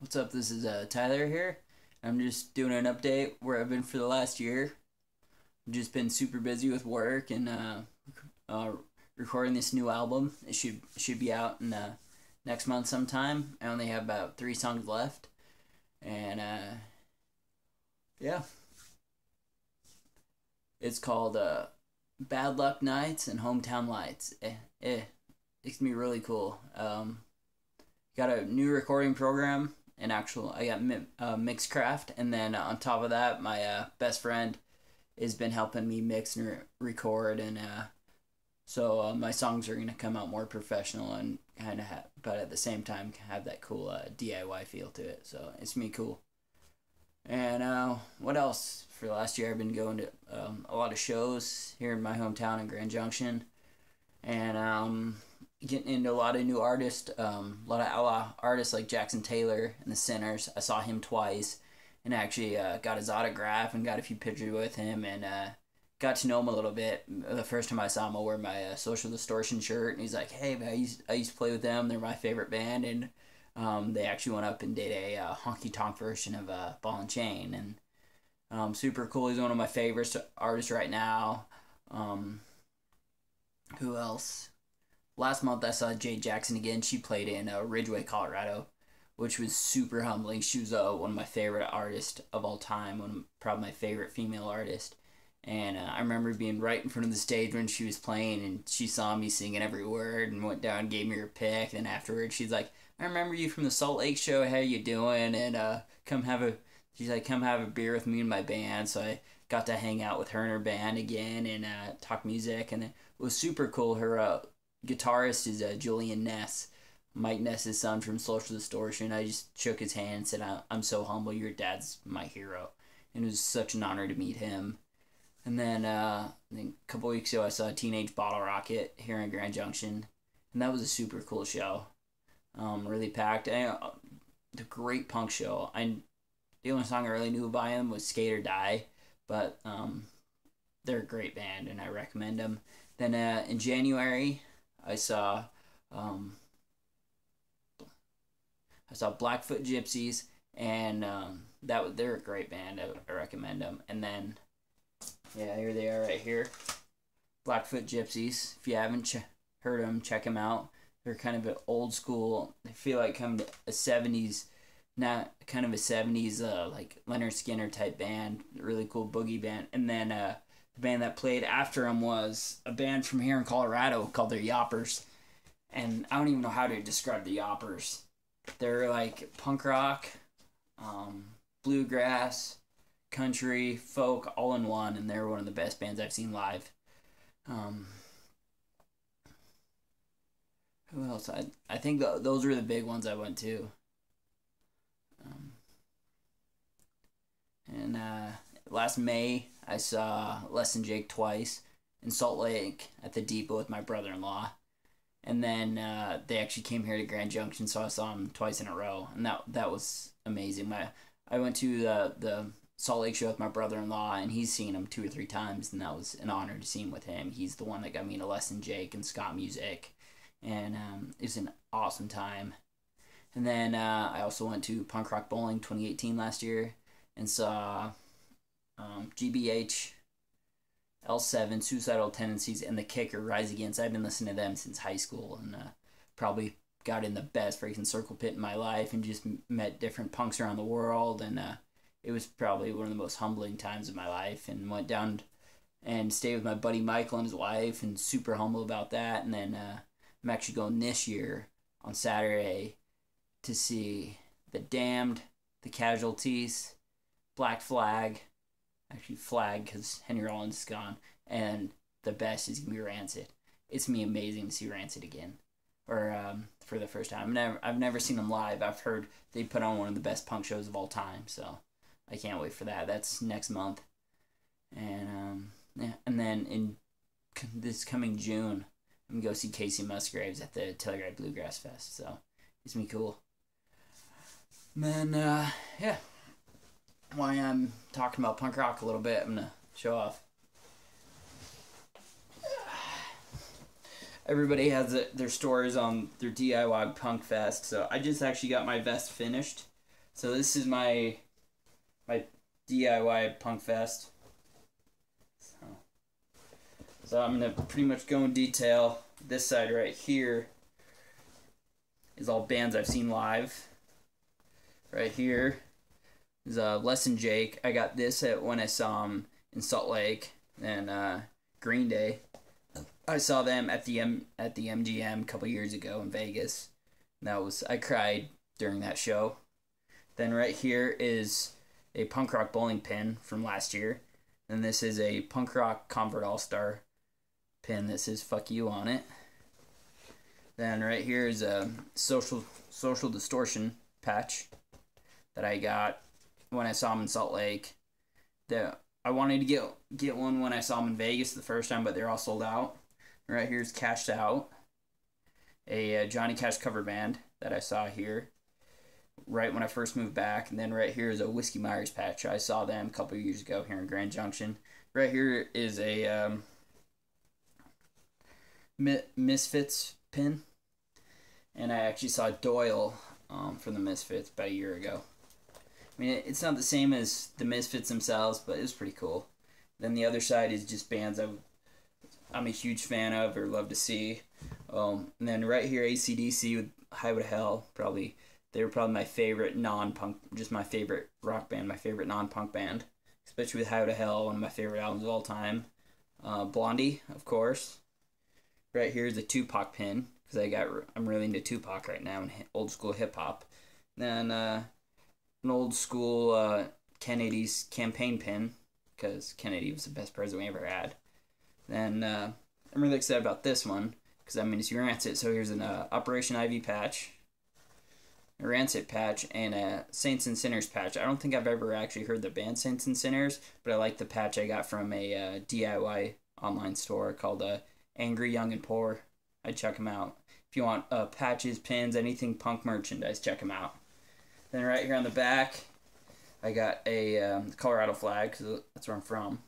What's up? This is uh, Tyler here. I'm just doing an update where I've been for the last year. I've just been super busy with work and uh, uh, recording this new album. It should should be out in uh, next month sometime. I only have about three songs left, and uh, yeah, it's called uh, "Bad Luck Nights" and "Hometown Lights." Eh, eh, it's gonna be really cool. Um, got a new recording program and actual I got uh, Mixcraft, and then on top of that, my uh, best friend has been helping me mix and re- record, and uh, so uh, my songs are gonna come out more professional and kind of, have, but at the same time have that cool uh, DIY feel to it. So it's me cool. And uh, what else? For the last year, I've been going to um, a lot of shows here in my hometown in Grand Junction, and um, getting into a lot of new artists, um, a lot of outlaw artists like Jackson Taylor and the Sinners. I saw him twice, and actually uh, got his autograph and got a few pictures with him, and uh, got to know him a little bit. The first time I saw him, I wore my uh, Social Distortion shirt, and he's like, "Hey, man, I used I used to play with them. They're my favorite band." And um, they actually went up and did a uh, honky tonk version of uh, Ball and Chain, and um, super cool. He's one of my favorite artists right now. Um, who else? Last month I saw Jade Jackson again. She played in uh, Ridgway, Colorado, which was super humbling. She was uh, one of my favorite artists of all time, one of, probably my favorite female artist. And uh, I remember being right in front of the stage when she was playing, and she saw me singing every word and went down and gave me her pick. And afterwards, she's like, "I remember you from the Salt Lake show. How you doing? And uh, come have a." She's like, "Come have a beer with me and my band." So I got to hang out with her and her band again and uh, talk music, and it was super cool. Her uh, guitarist is uh, Julian Ness, Mike Ness's son from Social Distortion. I just shook his hand and said, I'm so humble. Your dad's my hero. And it was such an honor to meet him. And then uh, a couple weeks ago, I saw Teenage Bottle Rocket here in Grand Junction. And that was a super cool show. Um, really packed. And, uh, the great punk show. I The only song I really knew by them was Skate or Die. But um, they're a great band, and I recommend them. Then uh, in January, I saw um, I saw Blackfoot Gypsies, and um, that they're a great band. I, I recommend them. And then, yeah, here they are right here, Blackfoot Gypsies. If you haven't ch- heard them, check them out. They're kind of an old school. They feel like kind of a seventies, not kind of a seventies uh, like Lynyrd Skynyrd type band. Really cool boogie band. And then uh, band that played after him was a band from here in Colorado called the Yawpers. And I don't even know how to describe the Yawpers. They're like punk rock, um, bluegrass, country, folk, all in one, and they're one of the best bands I've seen live. Um, who else? I I think th- those were the big ones I went to. Um, and uh, last May, I saw Less Than Jake twice in Salt Lake at the depot with my brother in law. And then uh, they actually came here to Grand Junction, so I saw him twice in a row, and that that was amazing. My I went to the the Salt Lake show with my brother in law, and he's seen him two or three times, and that was an honor to see him with him. He's the one that got me into Less Than Jake and ska music, and um, it was an awesome time. And then uh, I also went to Punk Rock Bowling 2018 last year and saw um, GBH, L7, Suicidal Tendencies, and The Kicker Rise Against. I've been listening to them since high school and uh, probably got in the best freaking circle pit in my life and just met different punks around the world. And uh, it was probably one of the most humbling times of my life and went down and stayed with my buddy Michael and his wife and super humble about that. And then uh, I'm actually going this year on Saturday to see The Damned, The Casualties, Black Flag, actually flag because Henry Rollins is gone, and the best is gonna be Rancid. It's gonna be amazing to see Rancid again, or um, for the first time. I've never I've never seen them live. I've heard they put on one of the best punk shows of all time, so I can't wait for that. That's next month, and um, yeah, and then in this coming June, I'm gonna go see Kacey Musgraves at the Telluride Bluegrass Fest. So it's gonna be cool. And then uh, yeah, why I'm talking about punk rock a little bit. I'm gonna show off. Everybody has their stories on their DIY punk fest, so I just actually got my vest finished. So this is my my DIY punk fest. So, so I'm gonna pretty much go in detail. This side right here is all bands I've seen live. Right here is uh, Less Than Jake. I got this at when I saw him in Salt Lake and uh, Green Day. I saw them at the M at the MGM a couple years ago in Vegas. And that was I cried during that show. Then right here is a punk rock bowling pin from last year. And this is a punk rock Converse All Star pin that says "fuck you" on it. Then right here is a social social distortion patch that I got when I saw him in Salt Lake. That I wanted to get get one when I saw him in Vegas the first time, but they're all sold out. Right here is Cashed Out, a uh, Johnny Cash cover band that I saw here right when I first moved back. And then right here is a Whiskey Myers patch. I saw them a couple years ago here in Grand Junction. Right here is a um, Misfits pin. And I actually saw Doyle um, from the Misfits about a year ago. I mean, it's not the same as the Misfits themselves, but it was pretty cool. Then the other side is just bands i I'm a huge fan of or love to see. Um, and then right here, ACDC with Highway to Hell, probably they were probably my favorite non-punk, just my favorite rock band, my favorite non-punk band, especially with Highway to Hell, one of my favorite albums of all time. Uh, Blondie, of course. Right here is a Tupac pin because I got I'm really into Tupac right now and old school hip hop. Then uh, an old school uh, Kennedy's campaign pin because Kennedy was the best president we ever had. Then uh, I'm really excited about this one because I mean it's Rancid. So here's an uh, Operation Ivy patch a Rancid patch, and a Saints and Sinners patch. I don't think I've ever actually heard the band Saints and Sinners, but I like the patch I got from a uh, DIY online store called uh, Angry Young and Poor. I'd check them out. If you want uh, patches, pins, anything punk merchandise, check them out. Then right here on the back, I got a um, Colorado flag because that's where I'm from.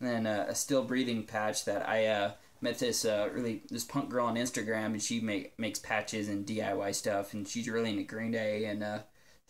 And then uh, a still breathing patch that I uh, met this uh, really this punk girl on Instagram, and she make makes patches and DIY stuff, and she's really into Green Day, and uh,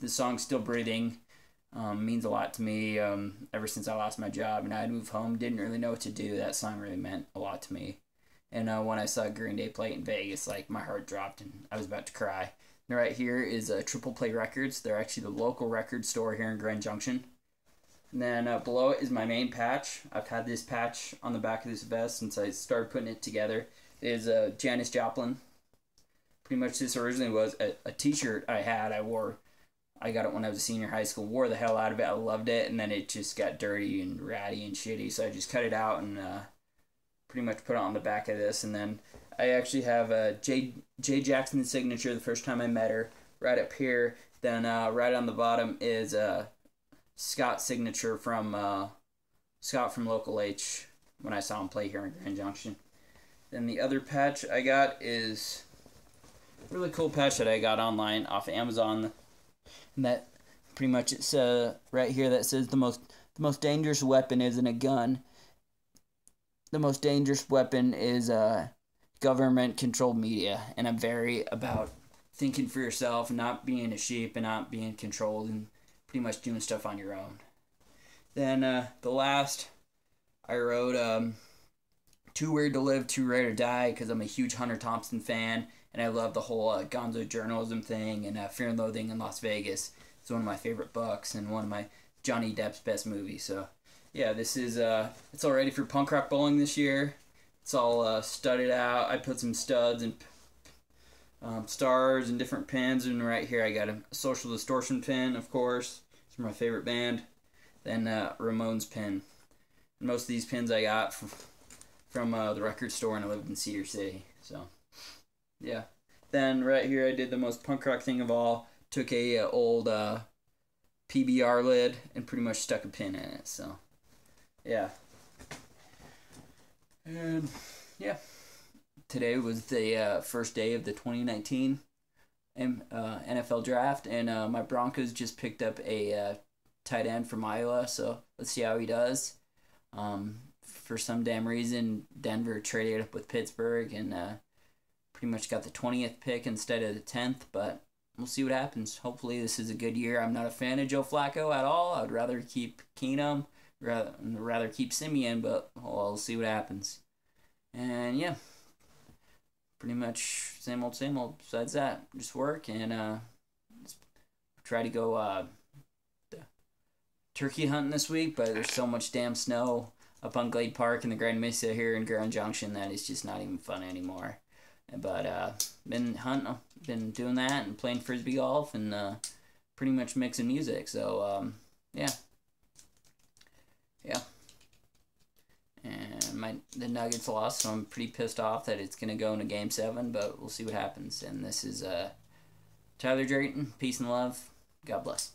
the song "Still Breathing" um, means a lot to me. Um, ever since I lost my job and I moved home, didn't really know what to do. That song really meant a lot to me. And uh, when I saw Green Day play in Vegas, like my heart dropped and I was about to cry. Right here is uh, Triple Play Records. They're actually the local record store here in Grand Junction. And then uh, below it is my main patch. I've had this patch on the back of this vest since I started putting it together. It is uh, Janis Joplin. Pretty much this originally was a, a t-shirt I had. I wore. I got it when I was a senior high school. Wore the hell out of it. I loved it. And then it just got dirty and ratty and shitty. So I just cut it out and uh, pretty much put it on the back of this. And then I actually have a J, J Jackson signature the first time I met her right up here. Then uh, right on the bottom is... Uh, Scott signature from uh, Scott from Local H when I saw him play here in Grand Junction. Then the other patch I got is a really cool patch that I got online off of Amazon. And that pretty much it's uh, right here that says the most the most dangerous weapon isn't a gun. The most dangerous weapon is uh, government controlled media, and I'm very about thinking for yourself, and not being a sheep, and not being controlled and pretty much doing stuff on your own. Then uh, the last, I wrote um, Too Weird to Live, Too Rare to Die because I'm a huge Hunter Thompson fan and I love the whole uh, gonzo journalism thing and uh, Fear and Loathing in Las Vegas. It's one of my favorite books and one of my Johnny Depp's best movies. So, yeah, this is uh, it's all ready for punk rock bowling this year. It's all uh, studded out. I put some studs and um, stars and different pins. And right here, I got a Social Distortion pin, of course. It's my favorite band. Then uh, Ramones pin. And most of these pins I got from, from uh, the record store, and I lived in Cedar City. So, yeah. Then right here, I did the most punk rock thing of all. Took a, a uh, old uh, PBR lid and pretty much stuck a pin in it. So, yeah. And yeah today was the uh, first day of the 2019 M- uh, NFL draft, and uh, my Broncos just picked up a uh, tight end from Iowa. So let's see how he does. Um, for some damn reason, Denver traded up with Pittsburgh and uh, pretty much got the 20th pick instead of the 10th, but we'll see what happens. Hopefully, this is a good year. I'm not a fan of Joe Flacco at all. I'd rather keep Keenum, rather rather keep Siemian, but we'll see what happens. And yeah, pretty much same old, same old. Besides that, just work and uh, try to go uh, turkey hunting this week, but there's so much damn snow up on Glade Park and the Grand Mesa here in Grand Junction that it's just not even fun anymore. But uh, been hunting, been doing that and playing frisbee golf and uh, pretty much mixing music. So um, yeah. And my the Nuggets lost, so I'm pretty pissed off that it's gonna go into Game Seven. But we'll see what happens. And this is uh, Tyler Drayton. Peace and love. God bless.